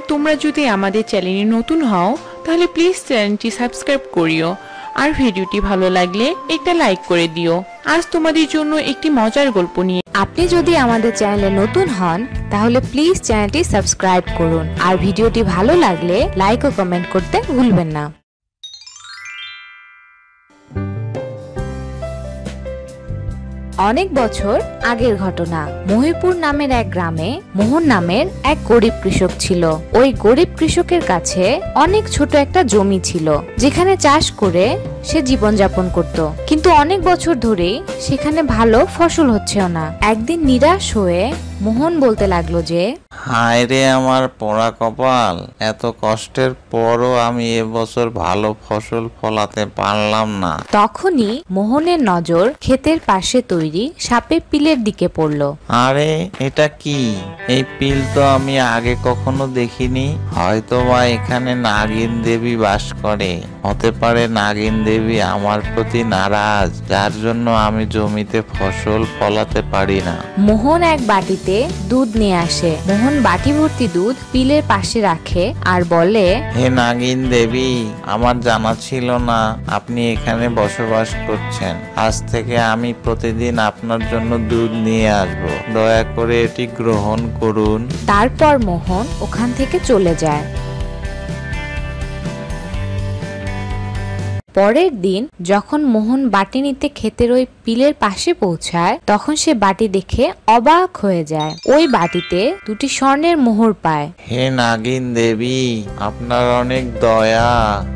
আর তোমরা যদি আমাদের চ্যানেলে নতুন হও, তাহলে প্লিজ চ্যানেলটি সাবস্ক্রাইব করিও। আর ভিডিওটি ভালো লাগলে একটা লাইক করে দিও। আজ তোমাদের জন্য একটি মজার গল্প নিয়ে আপনি যদি আমাদের চ্যানেলে নতুন হন, তাহলে প্লিজ চ্যানেলটি সাবস্ক্রাইব করুন। আর ভিডিওটি ভালো লাগলে লাইক ও কমেন্ট করতে ভুলবেন না। অনেক বছর আগের ঘটনা। মহিপুর নামের এক গ্রামে মোহন নামের এক গরিব কৃষক ছিল। ওই গরিব কৃষকের কাছে অনেক ছোট একটা জমি ছিল, যেখানে চাষ করে সে জীবনযাপন করত। কিন্তু অনেক বছর ধরেই সেখানে ভালো ফসল হচ্ছেও না। একদিন নিরাশ হয়ে মোহন বলতে লাগল যে হায় রে আমার পোড়া কপাল এত কষ্টের পরও আমি এবছর ভালো ফসল ফলাতে পারলাম না। তখনই মোহনের নজর ক্ষেতের পাশে তৈরি সাপে পিলের দিকে পড়ল। আরে এটা কি? এই পিল তো আমি আগে কখনো দেখিনি। হয়তো বা এখানে নাগিন দেবী বাস করে। হতে পারে নাগিন দেবী আমার প্রতি নারাজ যার জন্য আমি জমিতে ফসল ফলাতে পারি না। মোহন এক বাটিতে দুধ নিয়ে আসে। মোহন বাটি ভর্তি দুধ পিলের পাশে রাখে আর বলে হে নাগিন দেবী আমার জানা ছিল না আপনি এখানে বসবাস করছেন। আজ থেকে আমি প্রতিদিন আপনার জন্য দুধ নিয়ে আসব। দয়া করে এটি গ্রহণ করুন। তারপর মোহন ওখান থেকে চলে যায়। পরের দিন যখন মোহন বাটি নিতে ক্ষেতের ওই পিলের পাশে পৌঁছায় তখন সে বাটি দেখে অবাক হয়ে যায়। ওই বাটিতে দুটি স্বর্ণের মোহর পায়। হে নাগিন দেবী আপনার অনেক দয়া।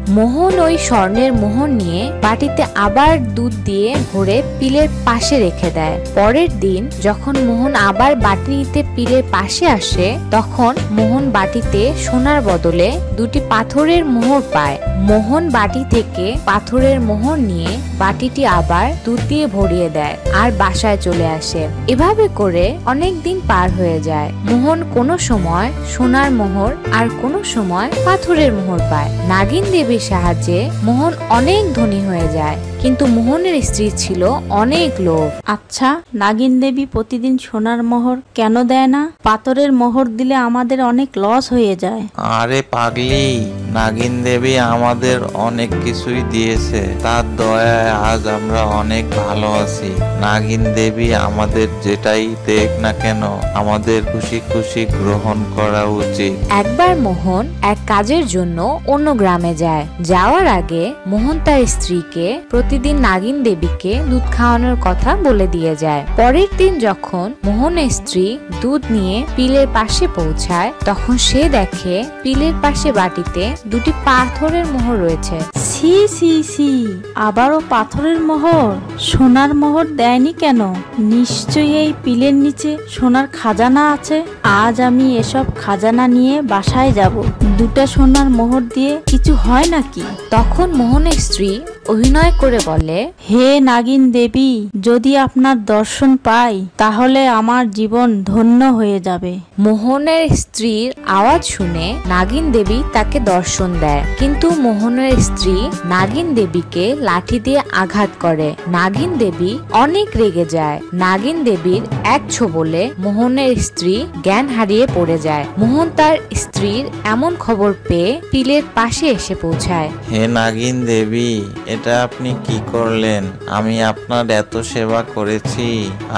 মোহন ওই স্বর্ণের মোহর নিয়ে বাটিতে আবার দুধ দিয়ে ভরে পিলের পাশে রেখে দেয়। পরের দিন যখন মোহন আবার বাটি নিতে পিলের পাশে আসে তখন মোহন বাটিতে সোনার বদলে দুটি পাথরের মোহর পায়। মোহন বাটি থেকে পাথরের মোহর নিয়ে বাটিটি আবার দুধ দিয়ে ভরিয়ে দেয় আর বাসায় চলে আসে। এভাবে করে অনেক দিন পার হয়ে যায়। মোহন কোনো সময় সোনার মোহর আর কোনো সময় পাথরের মোহর পায়। নাগিন দেবীর সাহায্যে মোহন অনেক ধনী হয়ে যায়। কিন্তু মোহনের স্ত্রী ছিল অনেক লোভ। আচ্ছা নাগিন দেবী প্রতিদিন সোনার মোহর কেন দেয় না? পাথরের মোহর দিলে আমাদের অনেক লস হয়ে যায়। আরে পাগলি নাগিন দেবী আমাদের অনেক কিছুই দিয়েছে। তার দয়ায় আজ আমরা অনেক ভালো আছি। নাগিন দেবী আমাদের যেটাই দেখ না কেন আমাদের খুশি খুশি গ্রহণ করা উচিত। একবার মোহন এক কাজের জন্য অন্য গ্রামে যায়। যাওয়ার আগে মোহন তার স্ত্রীকে প্রতিদিন নাগিন দেবীকে দুধ খাওয়ানোর কথা বলে দিয়ে যায়। পরের দিন যখন মোহনের স্ত্রী দুধ নিয়ে পিলের পাশে পৌঁছায় তখন সে দেখে পিলের পাশে বাটিতে দুটি পাথরের মোহর রয়েছে। সি সি সি আবারও পাথরের মোহর? সোনার মোহর দেয়নি কেন? নিশ্চয়ই এই পিলের নিচে সোনার খাজানা আছে। আজ আমি এসব খাজানা নিয়ে বাসায় যাব। দুটা সোনার মোহর দিয়ে কিছু হয় নাকি? তখন মোহনের স্ত্রী অভিনয় করে বলে হে নাগিন দেবী যদি আপনার দর্শন পাই তাহলে আমার জীবন ধন্য হয়ে যাবে। মোহনের স্ত্রীর আওয়াজ শুনে নাগিন দেবী তাকে দর্শন দেয়। কিন্তু মোহনের স্ত্রী নাগিন দেবীকে লাঠি দিয়ে আঘাত করে। নাগিন দেবী অনেক রেগে যায়। নাগিন দেবীর এক ছোবলে মোহনের স্ত্রী জ্ঞান হারিয়ে পড়ে যায়। মোহন তার স্ত্রীর এমন খবর পেয়ে পিলের পাশে এসে পৌঁছায়। হে নাগিন দেবী এটা আপনি কি করলেন? আমি আপনার এত সেবা করেছি,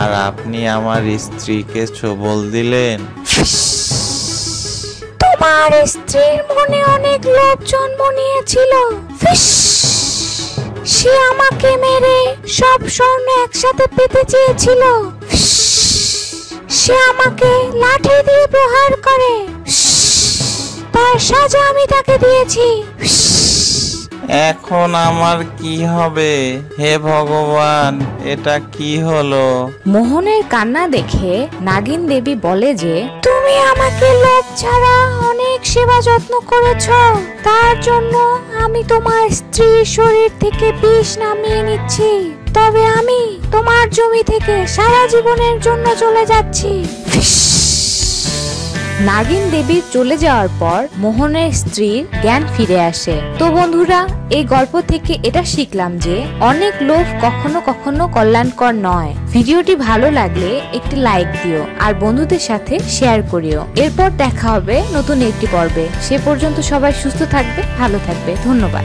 আর আপনি আমার স্ত্রীকে ছবল দিলেন। তোমার স্ত্রীর মনে অনেক লোভ জন্ম নিয়েছিল সে আমাকে মেরে সব স্বর্ণ একসাথে পেতে চেয়েছিল। সে আমাকে লাঠি দিয়ে প্রহার করে। তার সাজা আমি তাকে দিয়েছি। এখন আমার কি হবে? হে ভগবান, এটা কি হলো? মোহনের কান্না দেখে নাগিন দেবী বলে যে, তুমি আমাকে লোভ ছাড়া অনেক সেবা যত্ন করেছ। তার জন্য আমি তোমার স্ত্রীর শরীর থেকে বিষ নামিয়ে নিচ্ছি। তবে আমি তোমার জমি থেকে সারা জীবনের জন্য চলে যাচ্ছি। নাগিন দেবীর চলে যাওয়ার পর মোহনের স্ত্রীর জ্ঞান ফিরে আসে। তো বন্ধুরা, এই গল্প থেকে এটা শিখলাম যে অনেক লোভ কখনো কখনো কল্যাণকর নয়। ভিডিওটি ভালো লাগলে একটি লাইক দিও আর বন্ধুদের সাথে শেয়ার করিও। এরপর দেখা হবে নতুন একটি পর্বে। সে পর্যন্ত সবাই সুস্থ থাকবে, ভালো থাকবে। ধন্যবাদ।